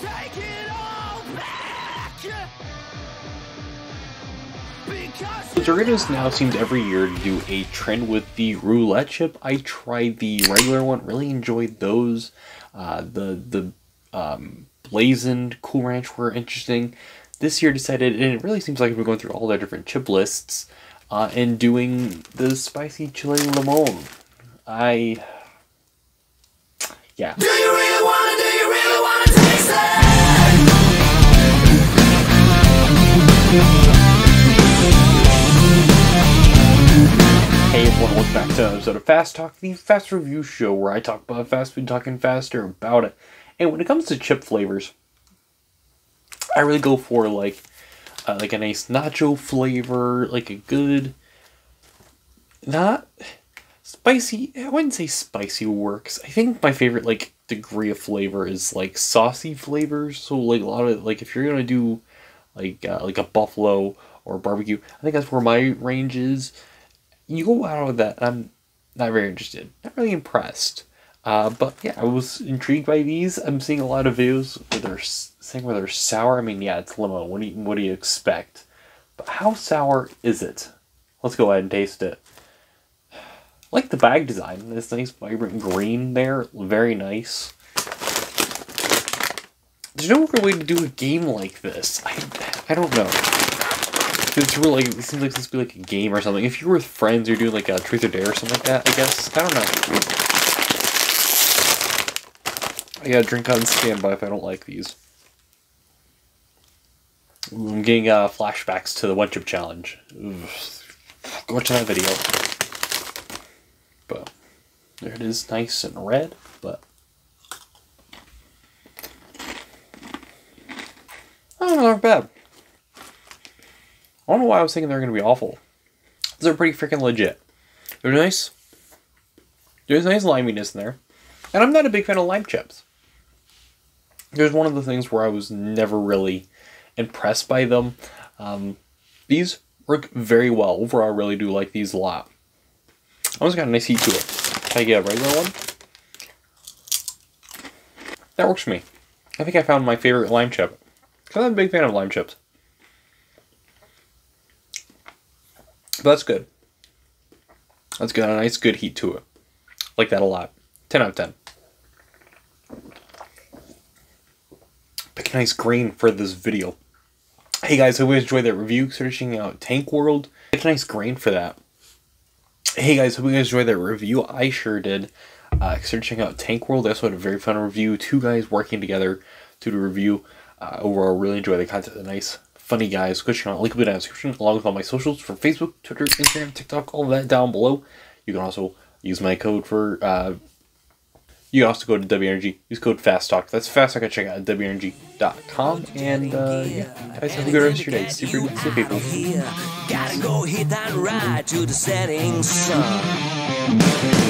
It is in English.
take it all back. Because Doritos now seems every year to do a trend with the roulette chip. I tried the regular one, really enjoyed those. Uh, the the um, blazoned Cool Ranch were interesting. This year decided, and it really seems like we're going through all their different chip lists uh, and doing the spicy chili limon. I yeah. Hey everyone, welcome back to another episode of Fast Talk, the fast review show where I talk about fast food, talking faster about it. And when it comes to chip flavors, I really go for like, uh, like a nice nacho flavor, like a good, not spicy. I wouldn't say spicy works. I think my favorite like degree of flavor is like saucy flavors. So like a lot of like if you're gonna do like uh, like a buffalo or barbecue, I think that's where my range is you go out with that, I'm not very interested. Not really impressed. Uh, but yeah, I was intrigued by these. I'm seeing a lot of videos where they're saying where they're sour. I mean, yeah, it's limo. What do you, what do you expect? But how sour is it? Let's go ahead and taste it. Like the bag design. This nice vibrant green there, very nice. There's no real way to do a game like this. I, I don't know. It's really it seems like this would be like a game or something. If you're with friends, you're doing like a truth or dare or something like that. I guess I don't know. I gotta drink on standby if I don't like these. I'm getting uh, flashbacks to the one chip challenge. Go watch that video. There it is, nice and red. But oh, not bad. I don't know why I was thinking they were going to be awful. These are pretty freaking legit. They're nice. There's nice liminess in there. And I'm not a big fan of lime chips. There's one of the things where I was never really impressed by them. Um, these work very well. Overall, I really do like these a lot. Almost got a nice heat to it. I get a regular one? That works for me. I think I found my favorite lime chip. Because I'm a big fan of lime chips. But that's good. That's got a nice, good heat to it. Like that a lot. 10 out of 10. Pick a nice green for this video. Hey guys, hope you enjoyed that review. Searching out Tank World. Pick a nice grain for that. Hey guys, hope you guys enjoyed that review. I sure did. Uh, searching out Tank World. I also had a very fun review. Two guys working together to do a review. Uh, overall, really enjoy the content. They're nice, funny guys. Go check out link will be down in the description along with all my socials for Facebook, Twitter, Instagram, TikTok, all that down below. You can also use my code for. Uh, you can also go to Dubby Energy. Use code FastTalk. That's fast. I can check out at DubbyEnergy.com. And uh, yeah, guys, have a good rest of your day. Super good to people. Gotta go hit that ride to the setting sun.